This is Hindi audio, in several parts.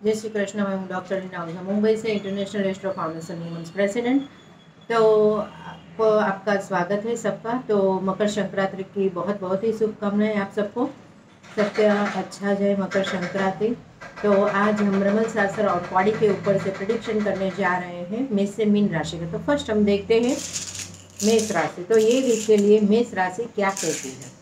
जय श्री कृष्ण, मैं हूँ डॉक्टर ओझा मुंबई से international restore foundation humans president. तो आपको आपका स्वागत है सबका। तो मकर संक्रांति की बहुत बहुत ही शुभकामनाएँ आप सबको। सबके अच्छा जाए मकर संक्रांति। तो आज हम रमल शास्त्र और पौड़ी के ऊपर से प्रडिक्शन करने जा रहे हैं। मेष से मीन राशि का। तो फ़र्स्ट हम देखते हैं मेष राशि। तो ये वीक के लिए मेष राशि क्या कहती है?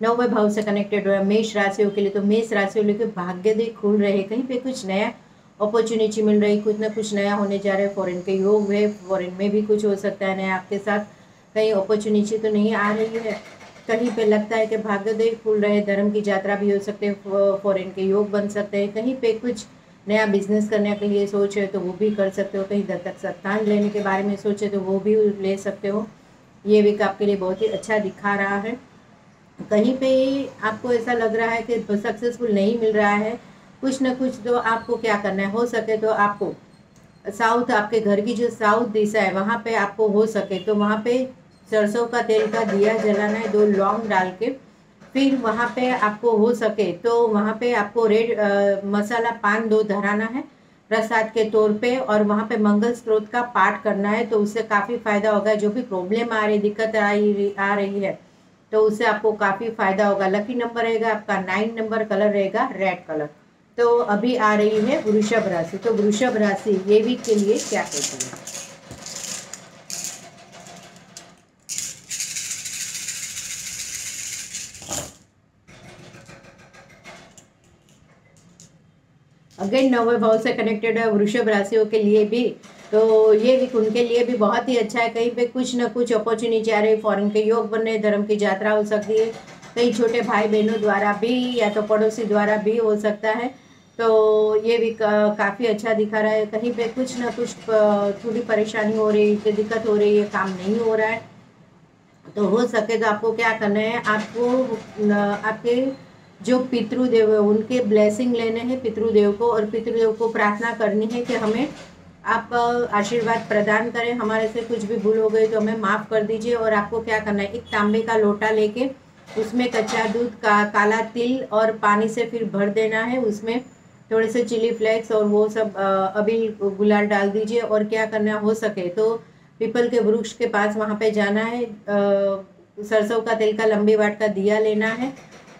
नौवे भाव से कनेक्टेड हो मेष राशियों के लिए तो मेष राशियों के भाग्य देख खुल रहे कहीं पे कुछ नया अपॉर्चुनिटी मिल रही, कुछ ना कुछ नया होने जा रहा है। फॉरेन के योग है फॉरेन में भी कुछ हो सकता है नया आपके साथ। कहीं अपॉर्चुनिटी तो नहीं आ रही है। कहीं पे लगता है कि भाग्य देख खुल रहे धर्म की यात्रा भी हो सकते हैं फॉरेन के योग बन सकते हैं। कहीं पे कुछ नया बिज़नेस करने के लिए सोच है तो वो भी कर सकते हो। कहीं दत्तक सत्तान लेने के बारे में सोचे तो वो भी ले सकते हो। ये वीक आपके लिए बहुत ही अच्छा दिखा रहा है। कहीं पे ही आपको ऐसा लग रहा है कि सक्सेसफुल नहीं मिल रहा है कुछ ना कुछ तो आपको क्या करना है? हो सके तो आपको साउथ आपके घर की जो साउथ दिशा है वहाँ पे आपको हो सके तो वहाँ पे सरसों का तेल का दिया जलाना है दो लौंग डाल के। फिर वहाँ पे आपको हो सके तो वहाँ पे आपको रेड आ, मसाला पान दो धराना है प्रसाद के तौर पे और वहाँ पे मंगल स्त्रोत का पाठ करना है तो उससे काफ़ी फ़ायदा होगा। जो भी प्रॉब्लम आ रही दिक्कत आई आ रही है तो उससे आपको काफ़ी फ़ायदा होगा। लकी नंबर रहेगा, आपका नाइन नंबर कलर रहेगा रेड कलर तो अभी आ रही है वृषभ राशि। तो वृषभ राशि, ये वीक के लिए क्या कहती है? अगेन नवे भाव से कनेक्टेड है वृषभ राशियों के लिए भी। तो ये वीक उनके लिए भी बहुत ही अच्छा है। कहीं पे कुछ ना कुछ अपॉर्चुनिटी आ रही फॉरन के योग बनने धर्म की यात्रा हो सकती है। कई छोटे भाई बहनों द्वारा भी या तो पड़ोसी द्वारा भी हो सकता है। तो ये भी काफ़ी अच्छा दिखा रहा है। कहीं पे कुछ ना कुछ थोड़ी परेशानी हो रही है दिक्कत हो रही है, काम नहीं हो रहा है। तो हो सके तो आपको क्या करना है? आपको आपके जो पितृदेव है, उनके ब्लेसिंग लेने हैं पितृदेव को और पितृदेव को प्रार्थना करनी है कि हमें आप आशीर्वाद प्रदान करें। हमारे से कुछ भी भूल हो गई तो हमें माफ़ कर दीजिए और आपको क्या करना है? एक तांबे का लोटा लेके उसमें कच्चा दूध, का, काला तिल और पानी से फिर भर देना है। उसमें थोड़े से चिली फ्लेक्स और वो सब अभी गुलाल डाल दीजिए और क्या करना हो सके तो पीपल के वृक्ष के पास वहाँ पे जाना है। सरसों का तेल का लंबी वाट का दिया लेना है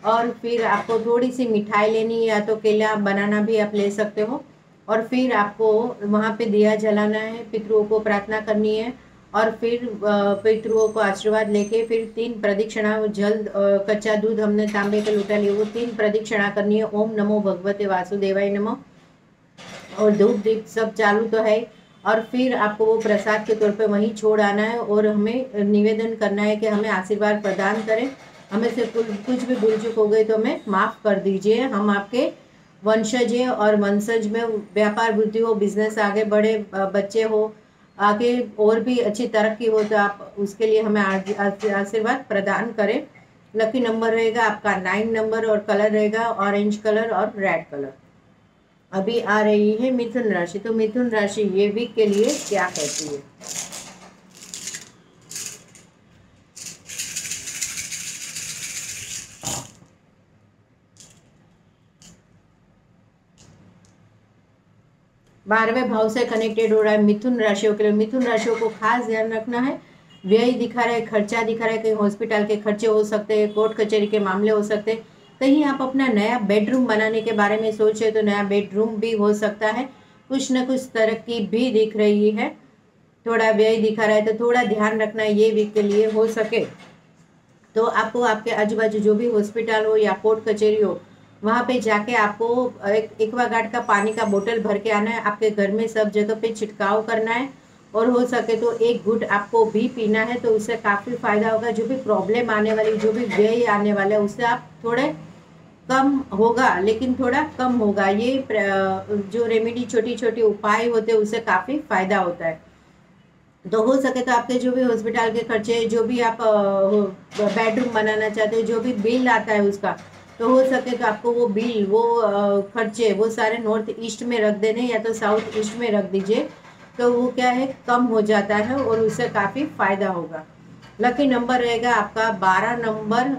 और फिर आपको थोड़ी सी मिठाई लेनी है या तो केला, बनाना भी आप ले सकते हो। और फिर आपको वहाँ पे दिया जलाना है, पितरों को प्रार्थना करनी है और फिर पितरों को आशीर्वाद लेके फिर तीन प्रदीक्षिणा जल्द कच्चा दूध हमने तांबे के लुटा लिए, वो तीन प्रदीक्षिणा करनी है। ओम नमो भगवते वासुदेवाय नमो। और धूप दीप सब चालू तो है। और फिर आपको वो प्रसाद के तौर पे वहीं छोड़ आना है और हमें निवेदन करना है कि हमें आशीर्वाद प्रदान करें। हमें से कुछ भी भूल चुक हो गई तो हमें माफ़ कर दीजिए। हम आपके वंशज है और वंशज में व्यापार वृद्धि हो बिज़नेस आगे बढ़े बच्चे हो, आगे और भी अच्छी तरक्की हो तो आप उसके लिए हमें आशीर्वाद प्रदान करें। लकी नंबर रहेगा आपका नाइन नंबर और कलर रहेगा ऑरेंज कलर और रेड कलर अभी आ रही है मिथुन राशि तो मिथुन राशि ये वीक के लिए क्या कहती है? बारहवें भाव से कनेक्टेड हो रहा है मिथुन राशियों के लिए। मिथुन राशियों को खास ध्यान रखना है। व्यय दिखा रहा है, खर्चा दिखा रहा है, कहीं हॉस्पिटल के खर्चे हो सकते हैं कोर्ट कचहरी के मामले हो सकते हैं। कहीं आप अपना नया बेडरूम बनाने के बारे में सोचे तो नया बेडरूम भी हो सकता है। कुछ न कुछ तरक्की भी दिख रही है। थोड़ा व्यय दिखा रहा है तो थोड़ा ध्यान रखना ये वीक के लिए हो सके। तो आपको आपके आजू बाजू जो भी हॉस्पिटल हो या कोर्ट कचहरी हो वहाँ पे जाके आपको एक एक्वागार्ड का पानी का बोतल भर के आना है। आपके घर में सब जगह पे छिड़काव करना है और हो सके तो एक गुड आपको भी पीना है तो उससे काफ़ी फ़ायदा होगा। जो भी प्रॉब्लम आने वाली, जो भी व्यय आने वाला है, उससे आप थोड़े कम होगा, लेकिन थोड़ा कम होगा। ये जो रेमेडी छोटी छोटी उपाय होते हैं, उससे काफ़ी फ़ायदा होता है। तो हो सके तो आपके जो भी हॉस्पिटल के खर्चे, जो भी आप बेडरूम बनाना चाहते हैं, जो भी बिल आता है उसका तो हो सके तो आपको वो बिल, वो खर्चे, वो सारे नॉर्थ ईस्ट में रख देने या तो साउथ ईस्ट में रख दीजिए। तो वो क्या है, कम हो जाता है और उससे काफ़ी फ़ायदा होगा। लकी नंबर रहेगा आपका बारह नंबर,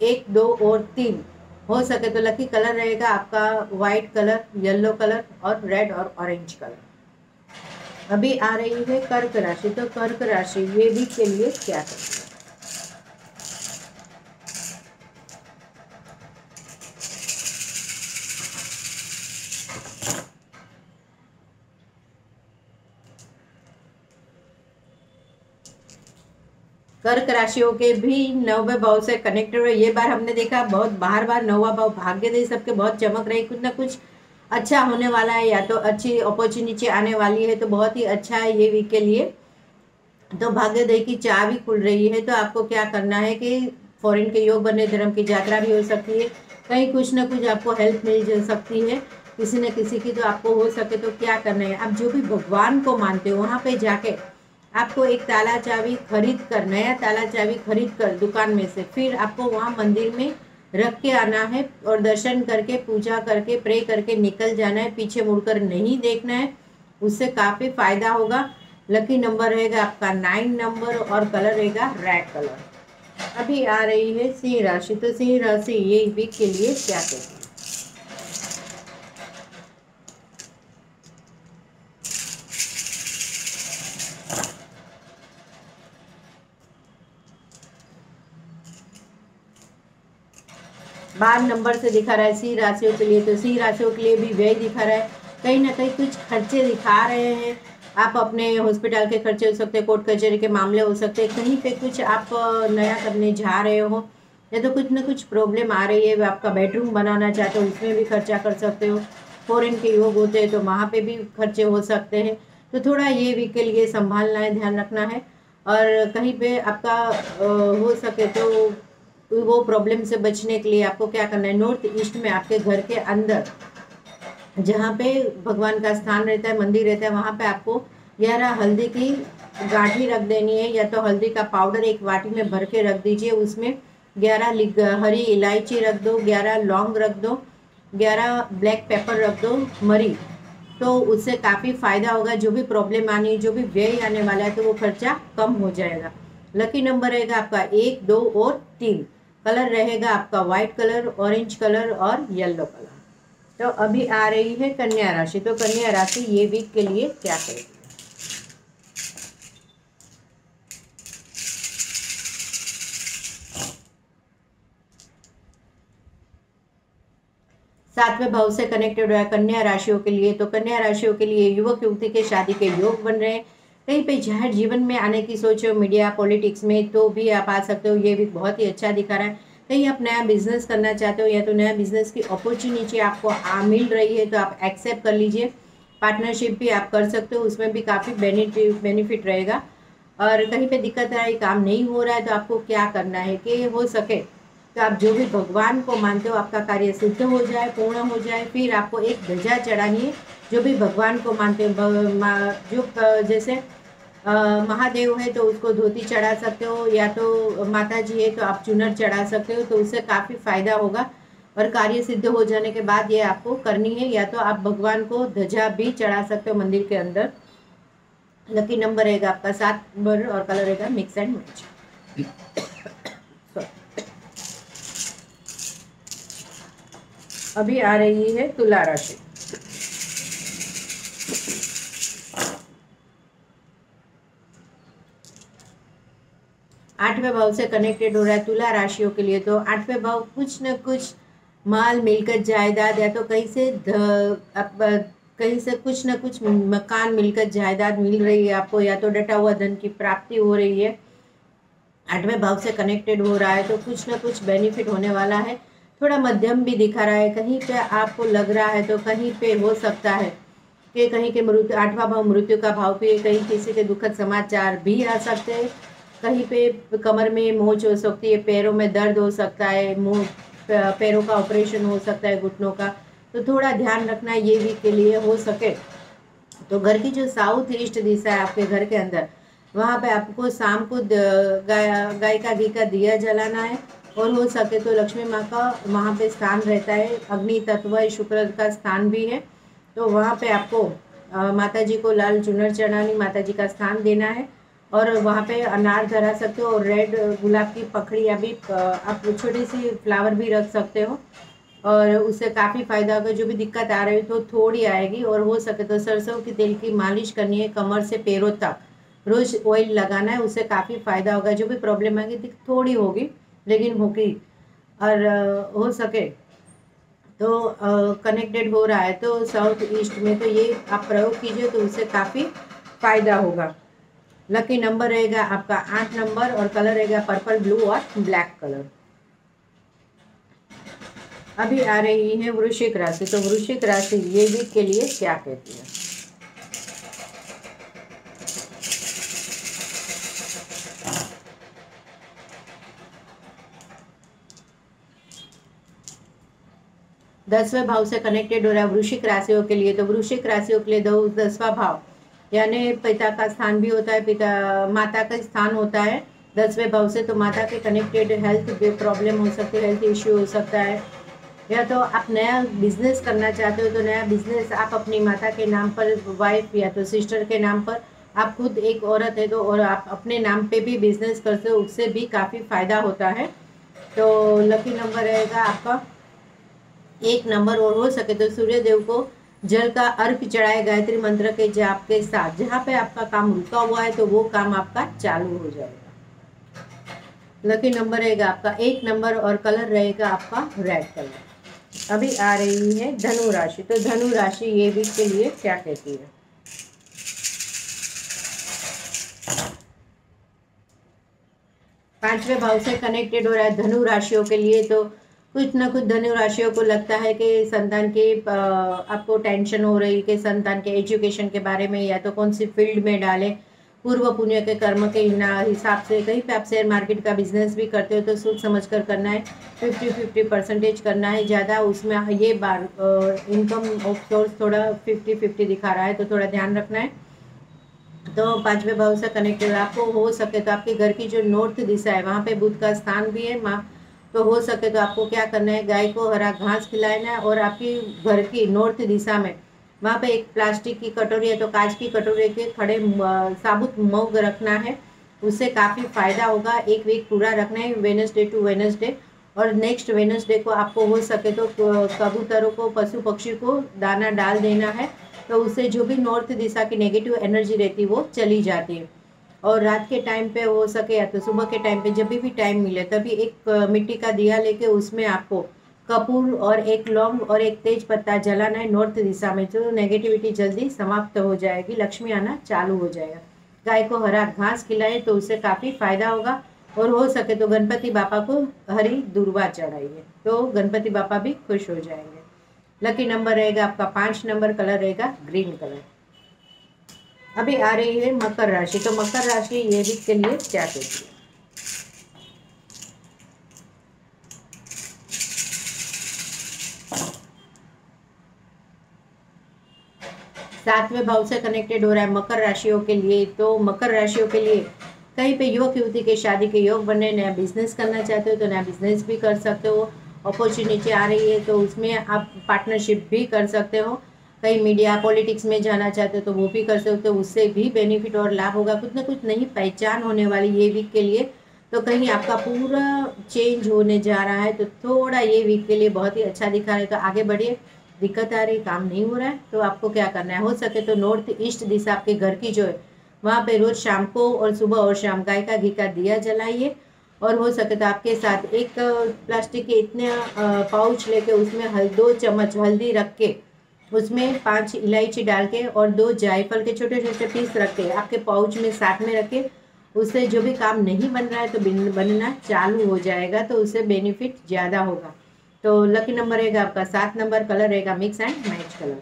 एक, दो और तीन। हो सके तो लकी कलर रहेगा आपका वाइट कलर येलो कलर और रेड और ऑरेंज कलर अभी आ रही है कर्क राशि तो कर्क राशि ये भी के लिए क्या करते कर्क राशियों के भी नौवे भाव से कनेक्टेड हुए ये बार हमने देखा, बहुत बार बार नौवा भाव भाग्य दे सबके बहुत चमक रही। कुछ ना कुछ अच्छा होने वाला है या तो अच्छी अपॉर्चुनिटी आने वाली है तो बहुत ही अच्छा है ये वीक के लिए। तो भाग्य दे की भी खुल रही है। तो आपको क्या करना है कि फॉरेन के योग बने धर्म की यात्रा भी हो सकती है। कहीं कुछ ना कुछ आपको हेल्प मिल सकती है। किसी न किसी की तो आपको हो सके तो क्या करना है। आप जो भी भगवान को मानते हो, वहाँ पे जाके आपको एक ताला चाबी खरीद कर, नया ताला चाबी खरीद कर दुकान में से फिर आपको वहाँ मंदिर में रख के आना है और दर्शन करके, पूजा करके प्रे करके निकल जाना है, पीछे मुड़कर नहीं देखना है। उससे काफ़ी फ़ायदा होगा। लकी नंबर रहेगा आपका नाइन नंबर और कलर रहेगा रेड कलर अभी आ रही है सिंह राशि। तो सिंह राशि, ये वीक के लिए क्या कहते हैं? बार नंबर से दिखा रहा है, सी राशियों के लिए तो सी राशियों के लिए भी व्यय दिखा रहा है। कहीं ना कहीं कुछ खर्चे दिखा रहे हैं। आप अपने हॉस्पिटल के खर्चे हो सकते हैं, कोर्ट कचहरी के मामले हो सकते हैं, कहीं पे कुछ आप नया करने जा रहे हो, या तो कुछ ना कुछ प्रॉब्लम आ रही है आपका बेडरूम बनाना चाहते हो, उसमें भी खर्चा कर सकते हो। फॉरेन के योग होते हैं तो वहाँ पे भी खर्चे हो सकते हैं। तो थोड़ा ये वीक के लिए संभालना है, ध्यान रखना है। और कहीं पे आपका हो सके तो वो प्रॉब्लम से बचने के लिए आपको क्या करना है? नॉर्थ ईस्ट में आपके घर के अंदर, जहाँ पे भगवान का स्थान रहता है, मंदिर रहता है, वहाँ पे आपको ग्यारह हल्दी की गाठी रख देनी है, या तो हल्दी का पाउडर एक वाटी में भर के रख दीजिए, उसमें ग्यारह हरी इलायची रख दो ग्यारह लौंग रख दो ग्यारह ब्लैक पेपर रख दो, मरी। तो उससे काफ़ी फ़ायदा होगा, जो भी प्रॉब्लम आनी है जो भी व्यय आने वाला है तो वो खर्चा कम हो जाएगा। लकी नंबर रहेगा आपका एक, दो और तीन। कलर रहेगा आपका व्हाइट कलर ऑरेंज कलर और येलो कलर तो अभी आ रही है कन्या राशि. तो कन्या राशि ये वीक के लिए क्या करेगी? सातवें भाव से कनेक्टेड है कन्या राशियों के लिए. तो कन्या राशियों के लिए युवक युवती के शादी के योग बन रहे हैं. कहीं पे ज़ाहिर जीवन में आने की सोचो मीडिया पॉलिटिक्स में तो भी आप आ सकते हो। ये भी बहुत ही अच्छा दिखा रहा है। कहीं आप नया बिज़नेस करना चाहते हो या तो नया बिज़नेस की अपॉर्चुनिटी आपको आ मिल रही है तो आप एक्सेप्ट कर लीजिए। पार्टनरशिप भी आप कर सकते हो, उसमें भी काफ़ी बेनिफिट बेनिफिट रहेगा। और कहीं पे दिक्कत रही, काम नहीं हो रहा है तो आपको क्या करना है? कि हो सके तो आप जो भी भगवान को मानते हो, आपका कार्य सिद्ध हो जाए, पूर्ण हो जाए, फिर आपको एक ध्वजा चढ़ानी है। जो भी भगवान को मानते हो जो जैसे महादेव है तो उसको धोती चढ़ा सकते हो या तो माता जी है तो आप चुनर चढ़ा सकते हो तो उससे काफ़ी फ़ायदा होगा और कार्य सिद्ध हो जाने के बाद ये आपको करनी है या तो आप भगवान को ध्वजा भी चढ़ा सकते हो मंदिर के अंदर। लकी नंबर रहेगा आपका सात नंबर और कलर रहेगा मिक्स एंड मैच अभी आ रही है तुला राशि। आठवें भाव से कनेक्टेड हो रहा है तुला राशियों के लिए तो आठवें भाव कुछ न कुछ माल मिलकर जायदाद या तो कहीं से कहीं से कुछ न कुछ मकान मिलकर जायदाद मिल रही है आपको, या तो डटा हुआ धन की प्राप्ति हो रही है। आठवें भाव से कनेक्टेड हो रहा है तो कुछ ना कुछ बेनिफिट होने वाला है। थोड़ा मध्यम भी दिखा रहा है, कहीं पे आपको लग रहा है तो कहीं पे हो सकता है कि कहीं के मृत्यु, आठवां भाव मृत्यु का भाव पे कहीं किसी के दुखद समाचार भी आ सकते हैं। कहीं पे कमर में मोच हो सकती है, पैरों में दर्द हो सकता है, मुँह पैरों का ऑपरेशन हो सकता है, घुटनों का। तो थोड़ा ध्यान रखना ये भी के लिए हो सके। तो घर की जो साउथ ईस्ट दिशा है आपके घर के अंदर, वहाँ पे आपको शाम को गाय गाय का घी का दिया जलाना है और हो सके तो लक्ष्मी माँ का वहाँ पे स्थान रहता है, अग्नि तत्व शुक्र का स्थान भी है। तो वहाँ पे आपको माता जी को लाल चुनर चढ़ानी माता जी का स्थान देना है। और वहाँ पे अनार धरा सकते हो और रेड गुलाब की पखड़ी या भी आप छोटी सी फ्लावर भी रख सकते हो। और उससे काफ़ी फ़ायदा होगा, जो भी दिक्कत आ रही है तो थोड़ी आएगी और हो सके तो सरसों की तेल की मालिश करनी है कमर से पैरों तक। रोज़ ऑयल लगाना है, उससे काफ़ी फ़ायदा होगा, जो भी प्रॉब्लम आएगी थोड़ी होगी, लेकिन होगी। और हो सके तो कनेक्टेड हो रहा है तो साउथ ईस्ट में तो ये आप प्रयोग कीजिए तो उससे काफ़ी फ़ायदा होगा। लकी नंबर रहेगा आपका आठ नंबर और कलर रहेगा पर्पल ब्लू और ब्लैक कलर अभी आ रही है वृश्चिक राशि तो वृश्चिक राशि ये वीक के लिए क्या कहती है? दसवें भाव से कनेक्टेड हो रहा है वृश्चिक राशियों के लिए तो वृश्चिक राशियों के लिए दो, दसवा भाव। यानी पिता का स्थान भी होता है, पिता, माता का स्थान होता है। दसवें भाव से तो माता के कनेक्टेड हेल्थ प्रॉब्लम हो सकती है हेल्थ इश्यू हो सकता है। या तो आप नया बिज़नेस करना चाहते हो तो नया बिज़नेस आप अपनी माता के नाम पर वाइफ या तो सिस्टर के नाम पर, आप खुद एक औरत है तो और आप अपने नाम पे भी बिज़नेस करते हो, उससे भी काफ़ी फ़ायदा होता है। तो लकी नंबर रहेगा आपका, एक नंबर और हो सके तो सूर्य देव को जल का अर्घ चढ़ाए गायत्री मंत्र के जाप के साथ, जहाँ पे आपका काम रुका हुआ है तो वो काम आपका चालू हो जाएगा। लकी नंबर रहेगा आपका एक नंबर और कलर रहेगा आपका रेड कलर अभी आ रही है धनु राशि तो धनु राशि ये वीक के लिए क्या कहती है? पाँचवें भाव से कनेक्टेड हो रहा है धनु राशियों के लिए तो कुछ ना कुछ धनु राशियों को लगता है कि संतान के आपको टेंशन हो रही कि संतान के एजुकेशन के बारे में या तो कौन सी फ़ील्ड में डालें। पूर्व पुण्य के कर्म के हिसाब से कहीं पे आप शेयर मार्केट का बिज़नेस भी करते हो तो सोच समझ कर करना है। फिफ्टी फिफ्टी परसेंटेज करना है, ज़्यादा उसमें ये बार इनकम ऑफ़ सोर्स थोड़ा फिफ्टी फिफ्टी दिखा रहा है तो थोड़ा ध्यान रखना है। तो पाँचवें भाव से कनेक्टेड आपको हो सके तो आपके घर की जो नॉर्थ दिशा है, वहाँ पे बुद्ध का स्थान भी है, माँ तो हो सके तो आपको क्या करना है, गाय को हरा घास खिलाना है और आपकी घर की नॉर्थ दिशा में, वहाँ पे एक प्लास्टिक की कटोरी है तो कांच की कटोरी के खड़े साबुत मूंग रखना है। उससे काफ़ी फ़ायदा होगा। एक वीक पूरा रखना है वेनसडे टू वेनसडे और नेक्स्ट वेनसडे को आपको हो सके तो कबूतरों को, पशु पक्षी को दाना डाल देना है। तो उससे जो भी नॉर्थ दिशा की नेगेटिव एनर्जी रहती है, वो चली जाती है। और रात के टाइम पे हो सके या तो सुबह के टाइम पे जब भी टाइम मिले, तभी एक मिट्टी का दिया लेके उसमें आपको कपूर और एक लौंग और एक तेज पत्ता जलाना है नॉर्थ दिशा में तो नेगेटिविटी जल्दी समाप्त हो जाएगी, लक्ष्मी आना चालू हो जाएगा। गाय को हरा घास खिलाए तो उससे काफ़ी फ़ायदा होगा और हो सके तो गणपति बापा को हरी दुर्वा चढ़ाइए तो गणपति बापा भी खुश हो जाएँगे। लकी नंबर रहेगा आपका पाँच नंबर कलर रहेगा ग्रीन कलर अभी आ रही है मकर राशि तो मकर राशि ये भी के लिए क्या कहती है सातवें भाव से कनेक्टेड हो रहा है मकर राशियों के लिए तो मकर राशियों के लिए कहीं पे युवक युवती के, शादी के योग बनने नया बिज़नेस करना चाहते हो तो नया बिज़नेस भी कर सकते हो अपॉर्चुनिटी आ रही है तो उसमें आप पार्टनरशिप भी कर सकते हो। कहीं मीडिया पॉलिटिक्स में जाना चाहते हो तो वो भी कर सकते हो उससे भी बेनिफिट और लाभ होगा। कुछ ना कुछ नई पहचान होने वाली ये वीक के लिए। तो कहीं आपका पूरा चेंज होने जा रहा है तो थोड़ा ये वीक के लिए बहुत ही अच्छा दिखा रहा है। तो आगे बढ़िए, दिक्कत आ रही, काम नहीं हो रहा है। तो आपको क्या करना है? हो सके तो नॉर्थ ईस्ट दिशा आपके घर की जो है, वहाँ पे रोज़ शाम को और सुबह और शाम गाय का घी का दिया जलाइए। और हो सके तो आपके साथ एक प्लास्टिक के इतने पाउच लेके उसमें हल, दो चम्मच हल्दी रख के उसमें पाँच इलायची डाल के और दो जायफल के छोटे छोटे पीस रख के आपके पाउच में साथ में रखे। उससे जो भी काम नहीं बन रहा है तो बनना चालू हो जाएगा तो उससे बेनिफिट ज़्यादा होगा। तो लकी नंबर रहेगा आपका सात नंबर कलर रहेगा मिक्स एंड मैच कलर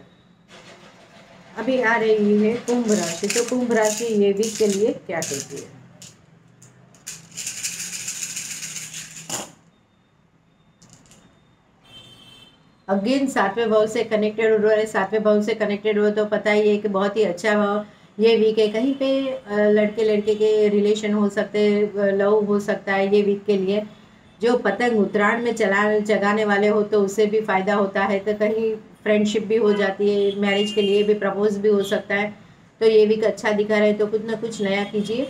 अभी आ रही है कुंभ राशि। तो कुंभ राशि ये वीक के लिए क्या कहती है? अगेन सातवें भाव से कनेक्टेड हो रहा सातवें भाव से कनेक्टेड हो तो पता ही है कि बहुत ही अच्छा भाव ये वीक है। कहीं पे लड़के लड़के के रिलेशन हो सकते लव हो सकता है ये वीक के लिए। जो पतंग उत्तरायण में चला, जगाने वाले हो तो उससे भी फ़ायदा होता है। तो कहीं फ्रेंडशिप भी हो जाती है मैरिज के लिए भी प्रपोज भी हो सकता है। तो ये वीक अच्छा दिखा रहे तो कुछ ना कुछ नया कीजिए।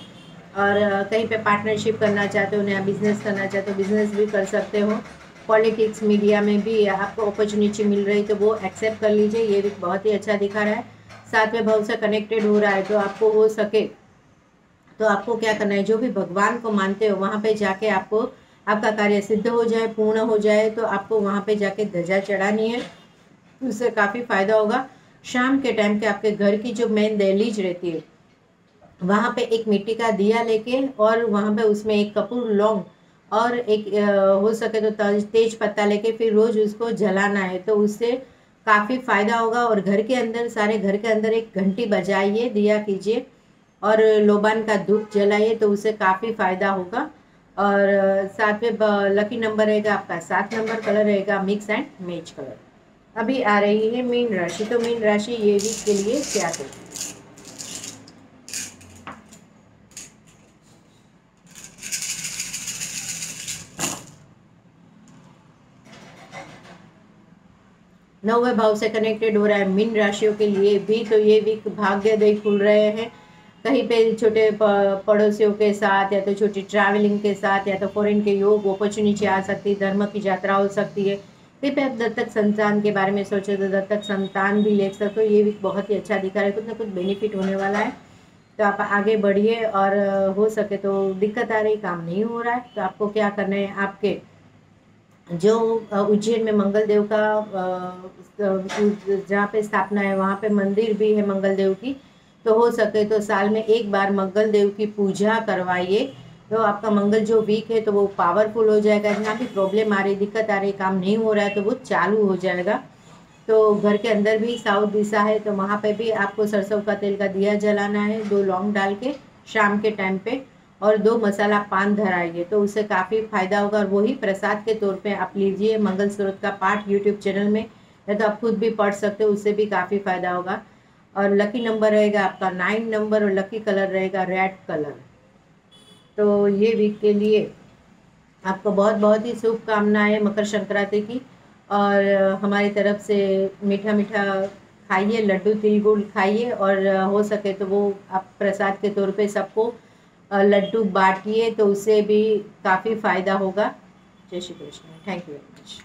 और कहीं पे पार्टनरशिप करना चाहते हो, नया बिज़नेस करना चाहते हो बिज़नेस भी कर सकते हो। पॉलिटिक्स, मीडिया में भी आपको अपॉर्चुनिटी मिल रही तो वो एक्सेप्ट कर लीजिए। ये भी बहुत ही अच्छा दिखा रहा है। सातवें भाव से कनेक्टेड हो रहा है तो आपको हो सके। तो आपको क्या करना है? जो भी भगवान को मानते हो, वहाँ पे जाके आपको, आपका कार्य सिद्ध हो जाए, पूर्ण हो जाए तो आपको वहाँ पे जाके ध्वजा चढ़ानी है। उससे काफ़ी फ़ायदा होगा। शाम के टाइम के आपके घर की जो मेन दहलीज रहती है, वहाँ पे एक मिट्टी का दिया लेके और वहाँ पे उसमें एक कपूर, लौंग और एक हो सके तो तेज पत्ता लेके फिर रोज उसको जलाना है तो उससे काफ़ी फ़ायदा होगा। और घर के अंदर, सारे घर के अंदर एक घंटी बजाइए, दिया कीजिए और लोबान का धूप जलाइए तो उससे काफ़ी फ़ायदा होगा। और साथ में लकी नंबर रहेगा आपका सात नंबर कलर रहेगा मिक्स एंड मेज कलर अभी आ रही है मीन राशि तो मीन राशि ये वीक के लिए क्या कहती नौवे भाव से कनेक्टेड हो रहा है। मीन राशियों के लिए भी तो ये वीक भाग्यदय खुल रहे हैं। कहीं पे छोटे पड़ोसियों के साथ या तो छोटी ट्रैवलिंग के साथ या तो फॉरेन के योग अपॉर्चुनिटी आ सकती है, धर्म की यात्रा हो सकती है। फिर पे आप दत्तक संतान के बारे में सोचे तो दत्तक संतान भी ले सकते हो ये भी बहुत ही अच्छा दिखा रहा है, कुछ ना कुछ बेनिफिट होने वाला है। तो आप आगे बढ़िए और हो सके तो दिक्कत आ रही, काम नहीं हो रहा है। तो आपको क्या करना है? आपके जो उज्जैन में मंगल देव का जहाँ पे स्थापना है, वहाँ पे मंदिर भी है मंगल देव की तो हो सके तो साल में एक बार मंगल देव की पूजा करवाइए। तो आपका मंगल जो वीक है तो वो पावरफुल हो जाएगा जहाँ भी प्रॉब्लम आ रही, दिक्कत आ रही, काम नहीं हो रहा है तो वो चालू हो जाएगा। तो घर के अंदर भी साउथ दिशा है तो वहाँ पे भी आपको सरसों का तेल का दिया जलाना है, दो लौंग डाल के, शाम के टाइम पे। और दो मसाला पान धराइए तो उससे काफ़ी फ़ायदा होगा। और वही प्रसाद के तौर पे आप लीजिए मंगल स्रोत का पाठ यूट्यूब चैनल में, या तो आप खुद भी पढ़ सकते हो, उससे भी काफ़ी फ़ायदा होगा। और लकी नंबर रहेगा आपका नाइन नंबर और लकी कलर रहेगा रेड कलर तो ये वीक के लिए आपको बहुत बहुत ही शुभकामनाएँ मकर संक्रांति की। और हमारी तरफ़ से मीठा मीठा खाइए, लड्डू तिल गुड़ खाइए, और हो सके तो वो आप प्रसाद के तौर पे सबको लड्डू बांटिए तो उससे भी काफ़ी फ़ायदा होगा। जय Shri Krishna. Thank you very much